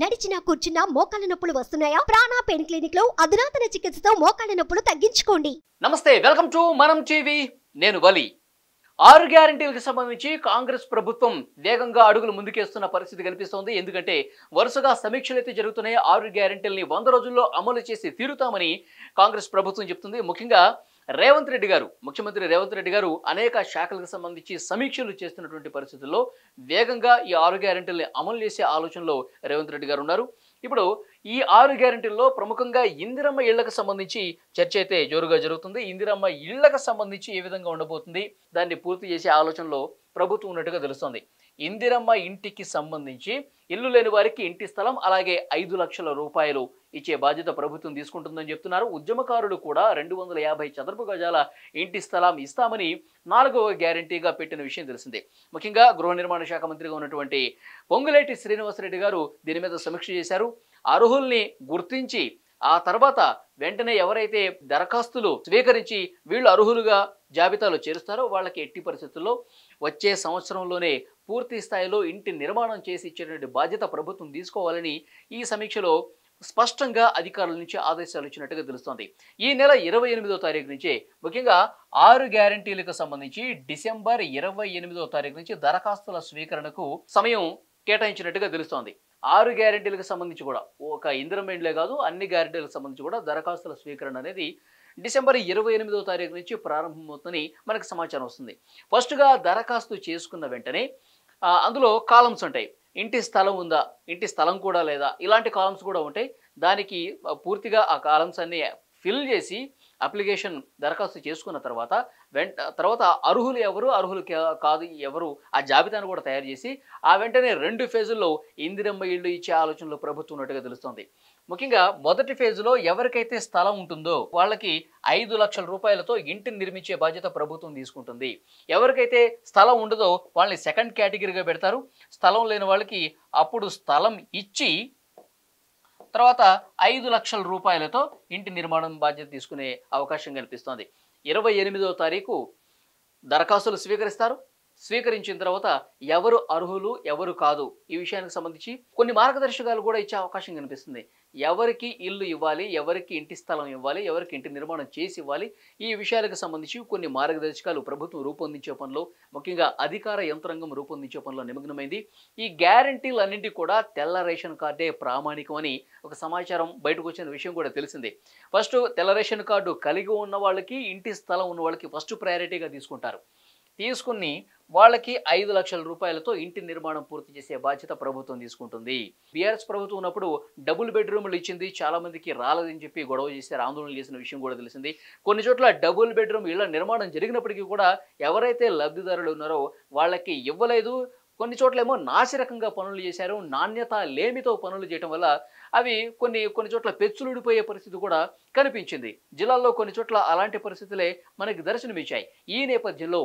నడిచినా కూర్చున్నా మోకాళ్ళ నొప్పులు వస్తున్నాయా? ప్రాణా పెయిన్ క్లినిక్లో అధునాతన చికిత్సతో మోకాళ్ళ నొప్పులు తగ్గించుకోండి. నమస్తే వెల్కమ్ టు మనం టీవీ. నేను వలి. ఆరు గ్యారంటీలకు సంబంధించి కాంగ్రెస్ ప్రభుత్వం వేగంగా అడుగులు ముందుకేస్తున్న పరిస్థితి కనిపిస్తోంది. ఎందుకంటే వరుసగా సమీక్షలు అయితే జరుగుతున్నాయి. ఆరు గ్యారంటీలని వంద రోజుల్లో అమలు చేసి తీరుతామని కాంగ్రెస్ ప్రభుత్వం చెప్తుంది. ముఖ్యంగా రేవంత్ రెడ్డి గారు ముఖ్యమంత్రి రేవంత్ రెడ్డి గారు అనేక శాఖలకు సంబంధించి సమీక్షలు చేస్తున్నటువంటి పరిస్థితుల్లో వేగంగా ఈ ఆరు గ్యారంటీలని అమలు చేసే ఆలోచనలో రేవంత్ రెడ్డి గారు ఉన్నారు. ఇప్పుడు ఈ ఆరు గ్యారంటీల్లో ప్రముఖంగా ఇందిరమ్మ ఇళ్ళకు సంబంధించి చర్చ అయితే జోరుగా జరుగుతుంది. ఇందిరమ్మ ఇళ్ళకు సంబంధించి ఏ విధంగా ఉండబోతుంది? దాన్ని పూర్తి చేసే ఆలోచనలో ప్రభుత్వం ఉన్నట్టుగా తెలుస్తోంది. ఇందిరమ్మ ఇంటికి సంబంధించి ఇల్లు లేని వారికి ఇంటి స్థలం అలాగే ఐదు లక్షల రూపాయలు ఇచ్చే బాధ్యత ప్రభుత్వం తీసుకుంటుందని చెప్తున్నారు. ఉద్యమకారులు కూడా రెండు వందల యాభై చదరపు గజాల ఇంటి స్థలం ఇస్తామని నాలుగవ గ్యారంటీగా పెట్టిన విషయం తెలిసిందే. ముఖ్యంగా గృహ నిర్మాణ శాఖ మంత్రిగా ఉన్నటువంటి పొంగులేటి శ్రీనివాసరెడ్డి గారు దీని మీద సమీక్ష చేశారు. అర్హుల్ని గుర్తించి ఆ తర్వాత వెంటనే ఎవరైతే దరఖాస్తులు స్వీకరించి వీళ్ళు అర్హులుగా జాబితాలో చేరుస్తారో వాళ్ళకి ఎట్టి పరిస్థితుల్లో వచ్చే సంవత్సరంలోనే పూర్తి స్థాయిలో ఇంటి నిర్మాణం చేసి ఇచ్చేటువంటి బాధ్యత ప్రభుత్వం తీసుకోవాలని ఈ సమీక్షలో స్పష్టంగా అధికారుల నుంచి ఆదేశాలు ఇచ్చినట్టుగా తెలుస్తోంది. ఈ నెల ఇరవై ఎనిమిదో తారీఖు నుంచి ముఖ్యంగా ఆరు గ్యారంటీలకు సంబంధించి డిసెంబర్ ఇరవై ఎనిమిదో తారీఖు నుంచి దరఖాస్తుల స్వీకరణకు సమయం కేటాయించినట్టుగా తెలుస్తోంది. ఆరు గ్యారెంటీలకు సంబంధించి కూడా ఒక ఇంద్రమైండ్లే కాదు అన్ని గ్యారంటీలకు సంబంధించి కూడా దరఖాస్తుల స్వీకరణ అనేది డిసెంబర్ ఇరవై ఎనిమిదో తారీఖు నుంచి ప్రారంభమవుతుందని మనకు సమాచారం వస్తుంది. ఫస్ట్గా దరఖాస్తు చేసుకున్న వెంటనే అందులో కాలమ్స్ ఉంటాయి. ఇంటి స్థలం ఉందా? ఇంటి స్థలం కూడా లేదా? ఇలాంటి కాలమ్స్ కూడా ఉంటాయి. దానికి పూర్తిగా ఆ కాలమ్స్ అన్ని ఫిల్ చేసి అప్లికేషన్ దరఖాస్తు చేసుకున్న తర్వాత వెంట తర్వాత అర్హులు ఎవరు? అర్హులు కాదు ఎవరు? ఆ జాబితాను కూడా తయారు చేసి ఆ వెంటనే రెండు ఫేజుల్లో ఇందిరమ్మ ఇళ్ళు ఇచ్చే ఆలోచనలో ప్రభుత్వం ఉన్నట్టుగా తెలుస్తోంది. ముఖ్యంగా మొదటి ఫేజ్లో ఎవరికైతే స్థలం ఉంటుందో వాళ్ళకి ఐదు లక్షల రూపాయలతో ఇంటిని నిర్మించే బాధ్యత ప్రభుత్వం తీసుకుంటుంది. ఎవరికైతే స్థలం ఉండదో వాళ్ళని సెకండ్ కేటగిరీగా పెడతారు. స్థలం లేని వాళ్ళకి అప్పుడు స్థలం ఇచ్చి తర్వాత ఐదు లక్షల రూపాయలతో ఇంటి నిర్మాణం బాధ్యత తీసుకునే అవకాశం కనిపిస్తోంది ఇరవై ఎనిమిదో తారీఖు దరఖాస్తులు స్వీకరిస్తారు. స్వీకరించిన తర్వాత ఎవరు అర్హులు ఎవరు కాదు ఈ విషయానికి సంబంధించి కొన్ని మార్గదర్శకాలు కూడా ఇచ్చే అవకాశం కనిపిస్తుంది. ఎవరికి ఇల్లు ఇవ్వాలి ఎవరికి ఇంటి స్థలం ఇవ్వాలి ఎవరికి ఇంటి నిర్మాణం చేసి ఇవ్వాలి ఈ విషయాలకు సంబంధించి కొన్ని మార్గదర్శకాలు ప్రభుత్వం రూపొందించే పనిలో ముఖ్యంగా అధికార యంత్రాంగం రూపొందించే పనిలో నిమగ్నమైంది. ఈ గ్యారంటీలన్నింటి కూడా తెల్ల రేషన్ కార్డే ప్రామాణికం అని ఒక సమాచారం బయటకు వచ్చిన విషయం కూడా తెలిసిందే. ఫస్ట్ తెల్ల రేషన్ కార్డు కలిగి ఉన్న వాళ్ళకి ఇంటి స్థలం ఉన్న వాళ్ళకి ఫస్ట్ ప్రయారిటీగా తీసుకుంటారు. తీసుకుని వాళ్ళకి ఐదు లక్షల రూపాయలతో ఇంటి నిర్మాణం పూర్తి చేసే బాధ్యత ప్రభుత్వం తీసుకుంటుంది. బీఆర్ఎస్ ప్రభుత్వం ఉన్నప్పుడు డబుల్ బెడ్రూమ్లు ఇచ్చింది చాలా మందికి రాలేదని చెప్పి గొడవ చేశారు ఆందోళన చేసిన విషయం కూడా తెలిసింది. కొన్ని చోట్ల డబుల్ బెడ్రూమ్ ఇళ్ళ నిర్మాణం జరిగినప్పటికీ కూడా ఎవరైతే లబ్ధిదారులు ఉన్నారో వాళ్ళకి ఇవ్వలేదు. కొన్ని చోట్లేమో నాసిరకంగా పనులు చేశారు నాణ్యత లేమితో పనులు చేయటం వల్ల అవి కొన్ని కొన్ని చోట్ల పెచ్చులుడిపోయే పరిస్థితి కూడా కనిపించింది. జిల్లాల్లో కొన్ని చోట్ల అలాంటి పరిస్థితులే మనకి దర్శనమిచ్చాయి. ఈ నేపథ్యంలో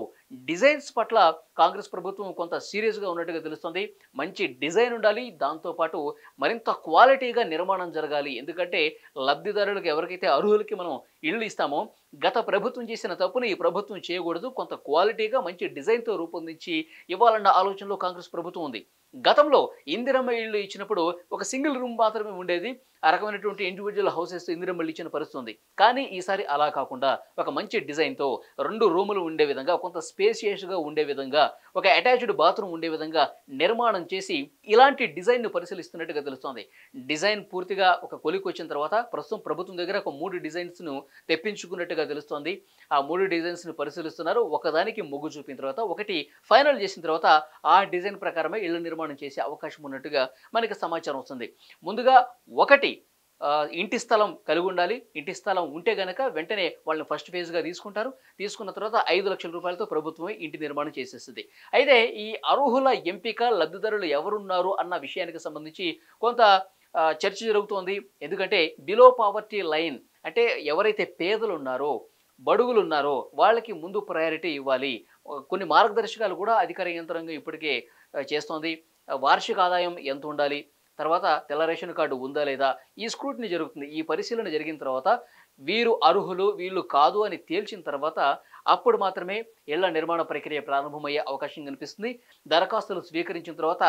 డిజైన్స్ పట్ల కాంగ్రెస్ ప్రభుత్వం కొంత సీరియస్గా ఉన్నట్టుగా తెలుస్తుంది. మంచి డిజైన్ ఉండాలి. దాంతోపాటు మరింత క్వాలిటీగా నిర్మాణం జరగాలి. ఎందుకంటే లబ్ధిదారులకు ఎవరికైతే అర్హులకి మనం ఇళ్ళు ఇస్తామో గత ప్రభుత్వం చేసిన తప్పుని ఈ ప్రభుత్వం చేయకూడదు. కొంత క్వాలిటీగా మంచి డిజైన్తో రూపొందించి ఇవ్వాలన్న ఆలోచనలో కాంగ్రెస్ ప్రభుత్వం ఉంది. గతంలో ఇందిరమ్మ ఇళ్ళు ఇచ్చినప్పుడు ఒక సింగిల్ రూమ్ మాత్రమే ఉండేది. ఆ రకమైనటువంటి ఇండివిజువల్ హౌసెస్ ఇందిరమ్మ ఇచ్చిన పరిస్థితి ఉంది కానీ ఈసారి అలా కాకుండా ఒక మంచి డిజైన్తో రెండు రూములు ఉండే విధంగా కొంత స్పేసియస్గా ఉండే విధంగా ఒక అటాచ్డ్ బాత్రూమ్ ఉండే విధంగా నిర్మాణం చేసి ఇలాంటి డిజైన్ను పరిశీలిస్తున్నట్టుగా తెలుస్తోంది. డిజైన్ పూర్తిగా ఒక కొలికి వచ్చిన తర్వాత ప్రస్తుతం ప్రభుత్వం దగ్గర ఒక మూడు డిజైన్స్ను తెప్పించుకున్నట్టుగా తెలుస్తోంది. ఆ మూడు డిజైన్స్ను పరిశీలిస్తున్నారు. ఒకదానికి మొగ్గు చూపిన తర్వాత ఒకటి ఫైనల్ చేసిన తర్వాత ఆ డిజైన్ ప్రకారమే ఇళ్ళ నిర్మాణం నిర్మాణం చేసే అవకాశం ఉన్నట్టుగా మనకి సమాచారం వస్తుంది. ముందుగా ఒకటి ఇంటి స్థలం కలిగి ఉండాలి. ఇంటి స్థలం ఉంటే గనక వెంటనే వాళ్ళని ఫస్ట్ ఫేజ్గా తీసుకుంటారు. తీసుకున్న తర్వాత ఐదు లక్షల రూపాయలతో ప్రభుత్వమే ఇంటి నిర్మాణం చేసేస్తుంది. అయితే ఈ అర్హుల ఎంపిక లబ్ధిదారులు ఎవరున్నారు అన్న విషయానికి సంబంధించి కొంత చర్చ జరుగుతోంది. ఎందుకంటే బిలో పావర్టీ లైన్ అంటే ఎవరైతే పేదలు ఉన్నారో బడుగులు ఉన్నారో వాళ్ళకి ముందు ప్రయారిటీ ఇవ్వాలి. కొన్ని మార్గదర్శకాలు కూడా అధికార యంత్రాంగం ఇప్పటికే చేస్తోంది. వార్షిక ఆదాయం ఎంత ఉండాలి? తర్వాత తెల్ల రేషన్ కార్డు ఉందా లేదా? ఈ స్క్రూటినీ జరుగుతుంది. ఈ పరిశీలన జరిగిన తర్వాత వీరు అర్హులు వీళ్ళు కాదు అని తేల్చిన తర్వాత అప్పుడు మాత్రమే ఇళ్ళ నిర్మాణ ప్రక్రియ ప్రారంభమయ్యే అవకాశం కనిపిస్తుంది. దరఖాస్తులు స్వీకరించిన తర్వాత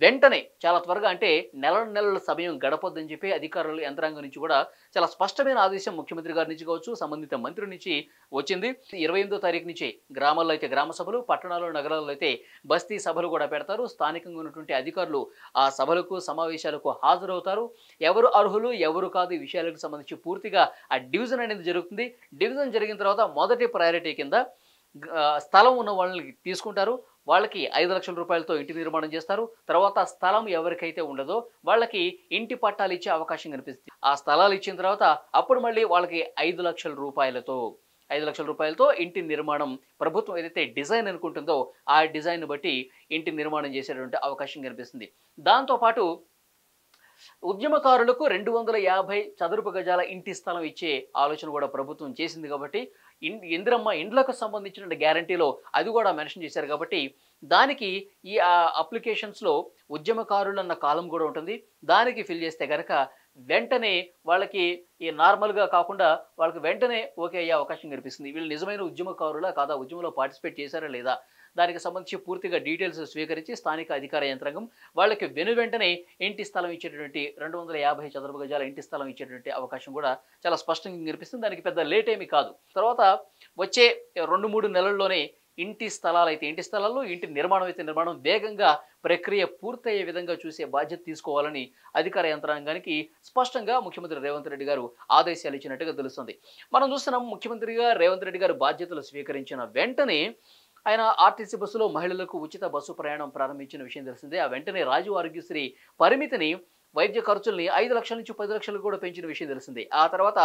వెంటనే చాలా త్వరగా అంటే నెల నెలల సమయం గడపొద్దని చెప్పి అధికారులు యంత్రాంగం నుంచి కూడా చాలా స్పష్టమైన ఆదేశం ముఖ్యమంత్రి గారి నుంచి కావచ్చు సంబంధిత మంత్రి నుంచి వచ్చింది. ఇరవై ఎనిమిదో తారీఖు నుంచి గ్రామాల్లో అయితే గ్రామ సభలు పట్టణాల్లో నగరాల్లో అయితే బస్తీ సభలు కూడా పెడతారు. స్థానికంగా ఉన్నటువంటి అధికారులు ఆ సభలకు సమావేశాలకు హాజరవుతారు. ఎవరు అర్హులు ఎవరు కాదు ఈ విషయాలకు సంబంధించి పూర్తిగా ఆ డివిజన్ అనేది జరుగుతుంది. డివిజన్ జరిగిన తర్వాత మొదటి ప్రయారిటీ కింద స్థలం ఉన్న వాళ్ళని తీసుకుంటారు. వాళ్ళకి ఐదు లక్షల రూపాయలతో ఇంటి నిర్మాణం చేస్తారు. తర్వాత స్థలం ఎవరికైతే ఉండదో వాళ్ళకి ఇంటి పట్టాలు ఇచ్చే అవకాశం కనిపిస్తుంది. ఆ స్థలాలు ఇచ్చిన తర్వాత అప్పుడు మళ్ళీ వాళ్ళకి ఐదు లక్షల రూపాయలతో ఐదు లక్షల రూపాయలతో ఇంటి నిర్మాణం ప్రభుత్వం ఏదైతే డిజైన్ అనుకుంటుందో ఆ డిజైన్ బట్టి ఇంటి నిర్మాణం చేసేటువంటి అవకాశం కనిపిస్తుంది. దాంతోపాటు ఉద్యమకారులకు రెండు వందల యాభై చదరపు గజాల ఇంటి స్థలం ఇచ్చే ఆలోచన కూడా ప్రభుత్వం చేసింది కాబట్టి ఇందిరమ్మ ఇండ్లకు సంబంధించిన గ్యారంటీలో అది కూడా మెన్షన్ చేశారు కాబట్టి దానికి ఈ అప్లికేషన్స్లో ఉద్యమకారులు అన్న కాలం కూడా ఉంటుంది. దానికి ఫిల్ చేస్తే కనుక వెంటనే వాళ్ళకి ఈ నార్మల్గా కాకుండా వాళ్ళకి వెంటనే ఓకే అయ్యే అవకాశం కనిపిస్తుంది. వీళ్ళు నిజమైన ఉద్యమకారులా కాదా? ఉద్యమంలో పార్టిసిపేట్ చేశారా లేదా? దానికి సంబంధించి పూర్తిగా డీటెయిల్స్ స్వీకరించి స్థానిక అధికార యంత్రాంగం వాళ్ళకి వెను వెంటనే ఇంటి స్థలం ఇచ్చేటటువంటి రెండు వందల యాభై చదరపు గజాల ఇంటి స్థలం ఇచ్చేటటువంటి అవకాశం కూడా చాలా స్పష్టంగా కనిపిస్తుంది. దానికి పెద్ద లేట్ ఏమీ కాదు. తర్వాత వచ్చే రెండు మూడు నెలల్లోనే ఇంటి స్థలాలు అయితే ఇంటి స్థలాల్లో ఇంటి నిర్మాణం అయితే నిర్మాణం వేగంగా ప్రక్రియ పూర్తయ్యే విధంగా చూసే బాధ్యత తీసుకోవాలని అధికార యంత్రాంగానికి స్పష్టంగా ముఖ్యమంత్రి రేవంత్ రెడ్డి గారు ఆదేశాలు ఇచ్చినట్టుగా తెలుస్తుంది. మనం చూస్తున్నాం ముఖ్యమంత్రిగా రేవంత్ రెడ్డి గారు బాధ్యతలు స్వీకరించిన వెంటనే ఆయన ఆర్టీసీ బస్సులో మహిళలకు ఉచిత బస్సు ప్రయాణం ప్రారంభించిన విషయం తెలిసిందే. ఆ వెంటనే రాజు ఆరోగ్యశ్రీ పరిమితిని వైద్య ఖర్చుల్ని ఐదు లక్షల నుంచి పది లక్షలకు కూడా పెంచిన విషయం తెలిసిందే. ఆ తర్వాత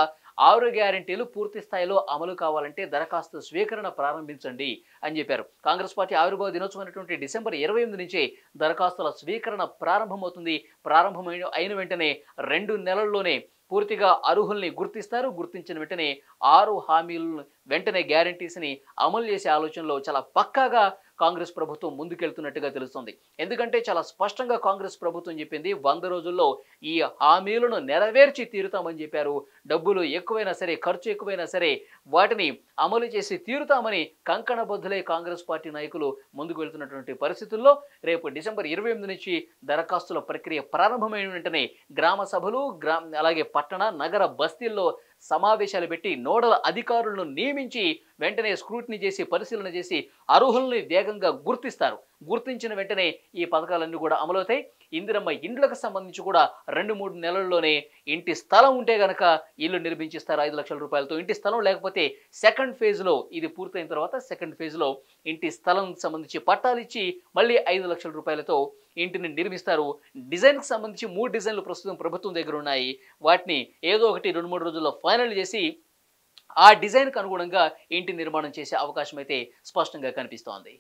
ఆరు గ్యారంటీలు పూర్తి స్థాయిలో అమలు కావాలంటే దరఖాస్తు స్వీకరణ ప్రారంభించండి అని చెప్పారు. కాంగ్రెస్ పార్టీ ఆవిర్భావ దినోత్సవమైనటువంటి డిసెంబర్ ఇరవై ఎనిమిది నుంచే దరఖాస్తుల స్వీకరణ ప్రారంభమవుతుంది. ప్రారంభమైన అయిన వెంటనే రెండు నెలల్లోనే పూర్తిగా అర్హుల్ని గుర్తిస్తారు. గుర్తించిన వెంటనే ఆరు హామీలను వెంటనే గ్యారంటీస్ని అమలు చేసే ఆలోచనలో చాలా పక్కాగా కాంగ్రెస్ ప్రభుత్వం ముందుకెళ్తున్నట్టుగా తెలుస్తుంది. ఎందుకంటే చాలా స్పష్టంగా కాంగ్రెస్ ప్రభుత్వం చెప్పింది వంద రోజుల్లో ఈ హామీలను నెరవేర్చి తీరుతామని చెప్పారు డబ్బులు ఎక్కువైనా సరే ఖర్చు ఎక్కువైనా సరే వాటిని అమలు చేసి తీరుతామని కంకణబద్ధులై కాంగ్రెస్ పార్టీ నాయకులు ముందుకు వెళ్తున్నటువంటి పరిస్థితుల్లో రేపు డిసెంబర్ ఇరవై ఎనిమిది నుంచి దరఖాస్తుల ప్రక్రియ ప్రారంభమైన వెంటనే గ్రామ సభలు గ్రామ అలాగే పట్టణ నగర బస్తీల్లో సమావేశాలు పెట్టి నోడల్ అధికారులను నియమించి వెంటనే స్క్రూటినీ చేసి పరిశీలన చేసి అర్హుల్ని వేగంగా గుర్తిస్తారు. గుర్తించిన వెంటనే ఈ పథకాలన్నీ కూడా అమలవుతాయి. ఇందిరమ్మ ఇండ్లకు సంబంధించి కూడా రెండు మూడు నెలల్లోనే ఇంటి స్థలం ఉంటే గనక ఇల్లు నిర్మించిస్తారు ఐదు లక్షల రూపాయలతో. ఇంటి స్థలం లేకపోతే సెకండ్ ఫేజ్లో ఇది పూర్తయిన తర్వాత సెకండ్ ఫేజ్లో ఇంటి స్థలం సంబంధించి పట్టాలు ఇచ్చి మళ్ళీ ఐదు లక్షల రూపాయలతో ఇంటిని నిర్మిస్తారు. డిజైన్కి సంబంధించి మూడు డిజైన్లు ప్రస్తుతం ప్రభుత్వం దగ్గర ఉన్నాయి. వాటిని ఏదో ఒకటి రెండు మూడు రోజుల్లో ఫైనల్ చేసి ఆ డిజైన్కు అనుగుణంగా ఇంటి నిర్మాణం చేసే అవకాశం అయితే స్పష్టంగా కనిపిస్తోంది.